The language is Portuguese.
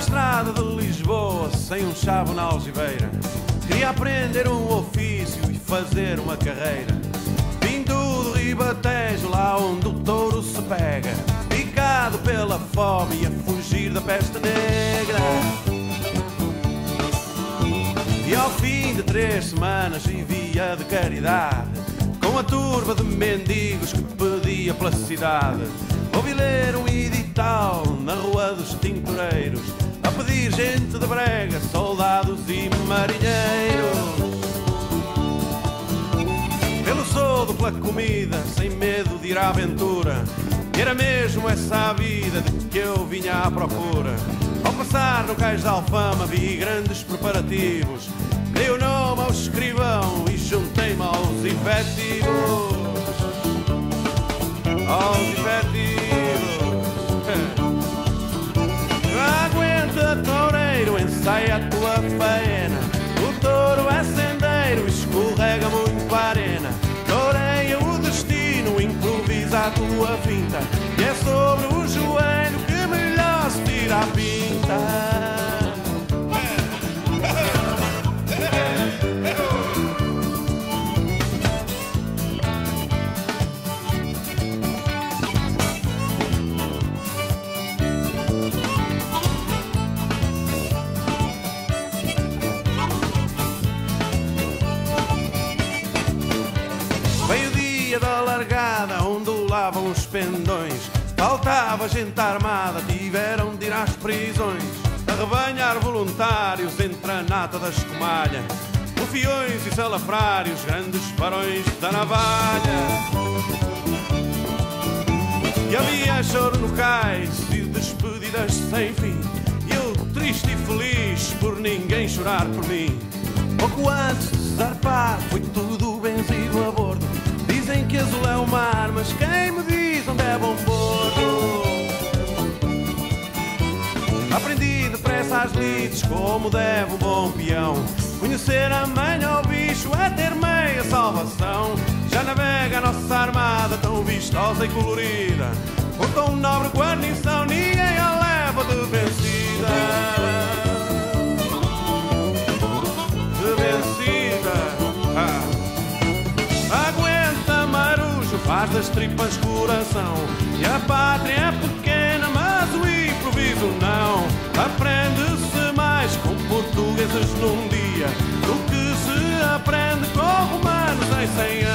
estrada de Lisboa sem um chavo na algibeira. Queria aprender um ofício e fazer uma carreira. Vindo do Ribatejo, lá onde o touro se pega. Picado pela fome e a fugir da peste negra. E ao fim de três semanas vivia de caridade Com a turba de mendigos que pedia pela cidade Ouvi ler um edital na rua dos tintureiros pedir gente de brega, soldados e marinheiros. Pelo soldo, pela comida, sem medo de ir à aventura. Era mesmo essa a vida de que eu vinha à procura. Ao passar no cais da Alfama vi grandes preparativos dia da largada, ondulavam os pendões. Faltava gente armada, tiveram de ir às prisões. Arrebanhar voluntários entre a nata da escumalha. Rufiões e salafrários, grandes barões da navalha. E havia choro no cais e despedidas sem fim. E eu triste e feliz por ninguém chorar por mim. Pouco antes de zarpar foi tudo as lides como deve um bom peão. Conhecer a manha ao bicho é ter meia salvação. Já navega a nossa armada tão vistosa e colorida. Com tão nobre guarnição, ninguém a leva de vencida. De vencida. Ah. Aguenta, marujo, faz das tripas coração. E a pátria é I say